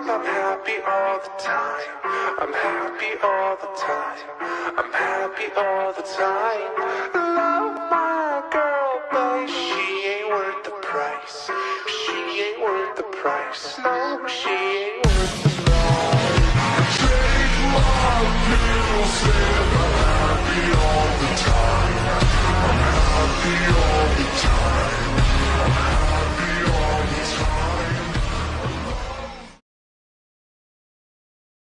time, I'm happy all the time. I'm happy all the time. I'm happy all the time. Love my girl, but she ain't worth the price. She ain't worth the price. No, she ain't worth the price. Take my pills and I'm happy all the time. I'm happy all the time.